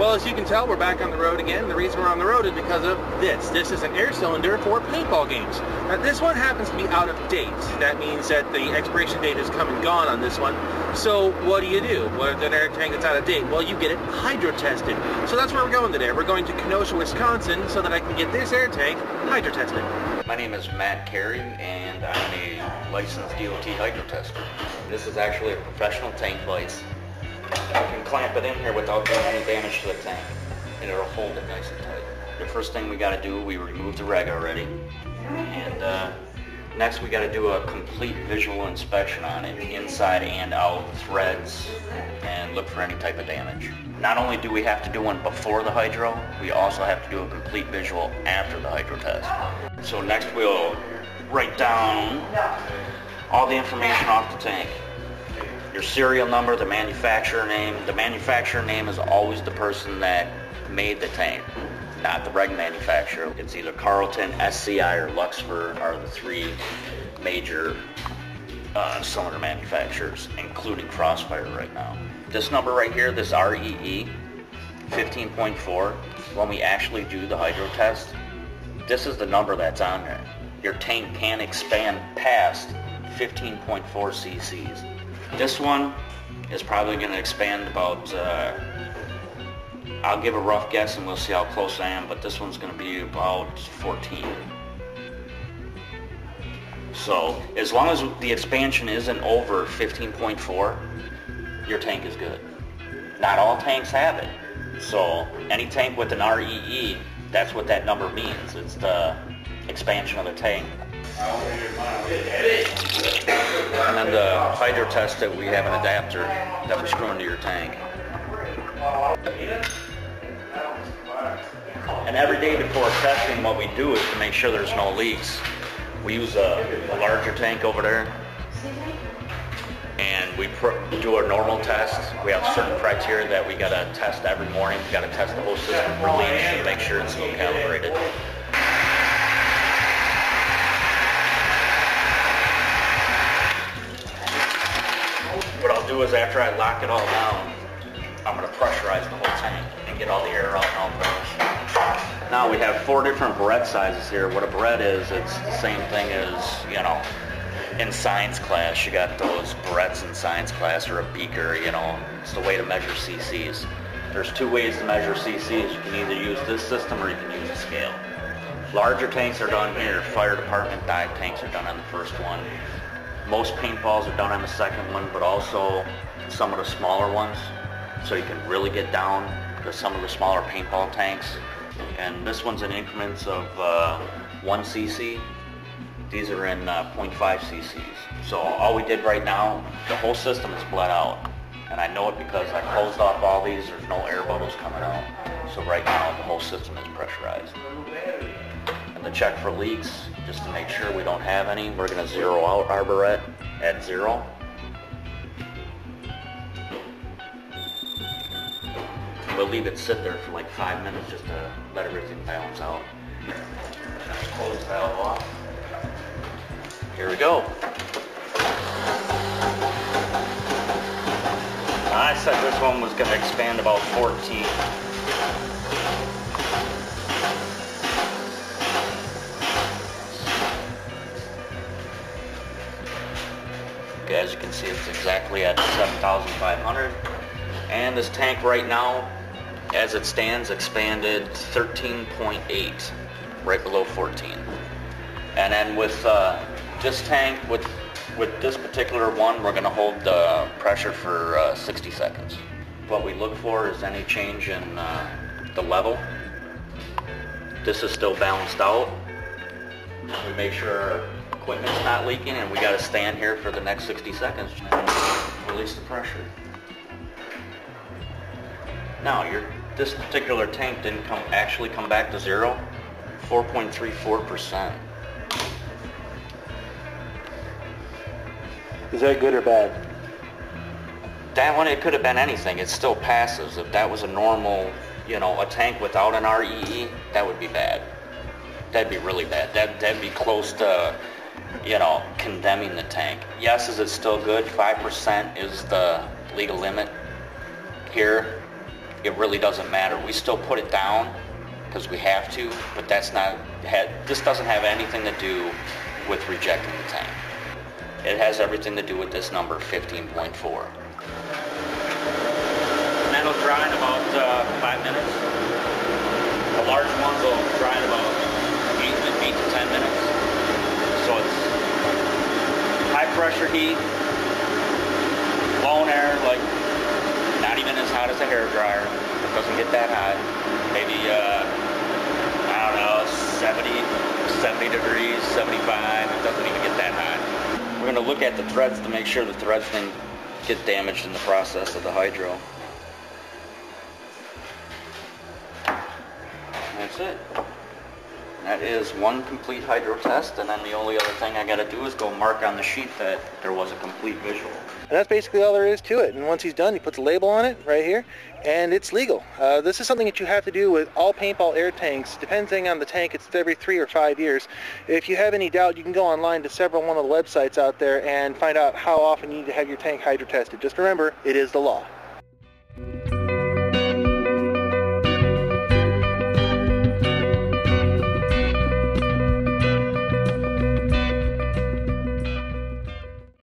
Well, as you can tell, we're back on the road again. The reason we're on the road is because of this. This is an air cylinder for paintball games. Now, this one happens to be out of date. That means that the expiration date has come and gone on this one. So what do you do? What an air tank that's out of date? Well, you get it hydro tested. So that's where we're going today. We're going to Kenosha, Wisconsin, so that I can get this air tank hydro tested. My name is Matt Carey, and I'm a licensed DOT hydro tester. This is actually a professional tank vise. You can clamp it in here without doing any damage to the tank, and it'll hold it nice and tight. The first thing we got to do, we remove the reg already, and uh, next we got to do a complete visual inspection on it, inside and out, threads, and look for any type of damage. Not only do we have to do one before the hydro, we also have to do a complete visual after the hydro test. So next we'll write down all the information off the tank your serial number, the manufacturer name. The manufacturer name is always the person that made the tank, not the reg manufacturer. It's either Carleton, SCI, or Luxfer are the three major uh, cylinder manufacturers, including Crossfire right now. This number right here, this REE 15.4, when we actually do the hydro test, this is the number that's on there. Your tank can expand past 15.4 cc's. This one is probably going to expand about, uh, I'll give a rough guess and we'll see how close I am, but this one's going to be about 14. So as long as the expansion isn't over 15.4, your tank is good. Not all tanks have it. So any tank with an REE, that's what that number means. It's the expansion of the tank. And then the hydro test that we have an adapter that we screw into your tank. And every day before testing, what we do is to make sure there's no leaks. We use a, a larger tank over there, and we do a normal test. We have certain criteria that we gotta test every morning. We gotta test the whole system for leaks and make sure it's still calibrated. Is after I lock it all down, I'm going to pressurize the whole tank and get all the air out and all those. Now we have four different burette sizes here. What a burette is, it's the same thing as, you know, in science class, you got those burettes in science class or a beaker, you know, it's the way to measure CCs. There's two ways to measure CCs. You can either use this system or you can use a scale. Larger tanks are done here. Fire department dive tanks are done on the first one. Most paintballs are done on the second one, but also some of the smaller ones, so you can really get down to some of the smaller paintball tanks. And this one's in increments of uh, 1 cc. These are in uh, 0.5 cc's. So all we did right now, the whole system is bled out. And I know it because I closed off all these, there's no air bubbles coming out. So right now the whole system is pressurized. And to check for leaks, just to make sure we don't have any, we're going to zero out burette at zero. We'll leave it sit there for like five minutes just to let everything balance out. Close the valve off. Here we go. I said this one was going to expand about 14. Exactly at 7,500. And this tank right now, as it stands, expanded 13.8, right below 14. And then with uh, this tank, with with this particular one, we're going to hold the pressure for uh, 60 seconds. What we look for is any change in uh, the level. This is still balanced out. We make sure equipment's not leaking and we got to stand here for the next 60 seconds and release the pressure. Now, your, this particular tank didn't come actually come back to zero, 4.34%. Is that good or bad? That one, it could have been anything. It still passes. If that was a normal, you know, a tank without an REE, that would be bad. That'd be really bad. That, that'd be close to you know, condemning the tank. Yes, is it still good? 5% is the legal limit here. it really doesn't matter. We still put it down because we have to, but that's not, had this doesn't have anything to do with rejecting the tank. It has everything to do with this number 15.4. And that'll dry in about uh, five minutes. The large ones will dry in about eight, eight to ten minutes. So it's high pressure heat, blown air, like not even as hot as a hair dryer. It doesn't get that hot. Maybe, uh, I don't know, 70, 70 degrees, 75. It doesn't even get that hot. We're going to look at the threads to make sure the threads didn't get damaged in the process of the hydro. That's it. That is one complete hydro test, and then the only other thing I got to do is go mark on the sheet that there was a complete visual. And that's basically all there is to it. And once he's done, he puts a label on it right here, and it's legal. Uh, this is something that you have to do with all paintball air tanks. Depending on the tank, it's every three or five years. If you have any doubt, you can go online to several one of the websites out there and find out how often you need to have your tank hydro tested. Just remember, it is the law.